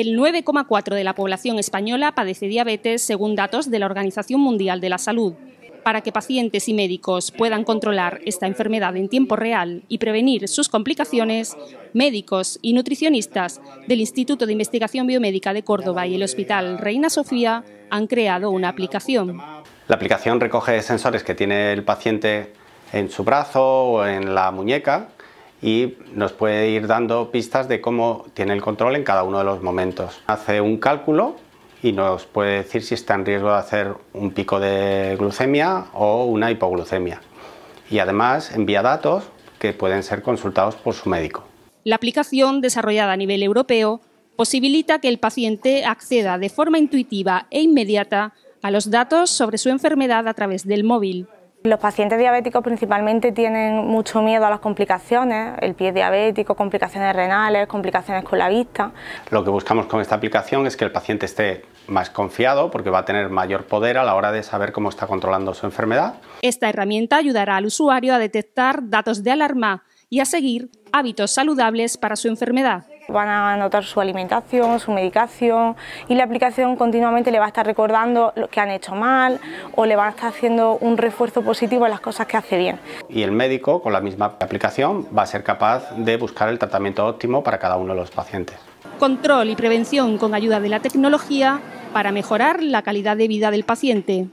El 9,4% de la población española padece diabetes según datos de la Organización Mundial de la Salud. Para que pacientes y médicos puedan controlar esta enfermedad en tiempo real y prevenir sus complicaciones, médicos y nutricionistas del Instituto de Investigación Biomédica de Córdoba y el Hospital Reina Sofía han creado una aplicación. La aplicación recoge sensores que tiene el paciente en su brazo o en la muñeca y nos puede ir dando pistas de cómo tiene el control en cada uno de los momentos. Hace un cálculo y nos puede decir si está en riesgo de hacer un pico de glucemia o una hipoglucemia. Y además envía datos que pueden ser consultados por su médico. La aplicación, desarrollada a nivel europeo, posibilita que el paciente acceda de forma intuitiva e inmediata a los datos sobre su enfermedad a través del móvil. Los pacientes diabéticos principalmente tienen mucho miedo a las complicaciones, el pie diabético, complicaciones renales, complicaciones con la vista. Lo que buscamos con esta aplicación es que el paciente esté más confiado porque va a tener mayor poder a la hora de saber cómo está controlando su enfermedad. Esta herramienta ayudará al usuario a detectar datos de alarma y a seguir hábitos saludables para su enfermedad. Van a anotar su alimentación, su medicación y la aplicación continuamente le va a estar recordando lo que han hecho mal o le va a estar haciendo un refuerzo positivo en las cosas que hace bien. Y el médico con la misma aplicación va a ser capaz de buscar el tratamiento óptimo para cada uno de los pacientes. Control y prevención con ayuda de la tecnología para mejorar la calidad de vida del paciente.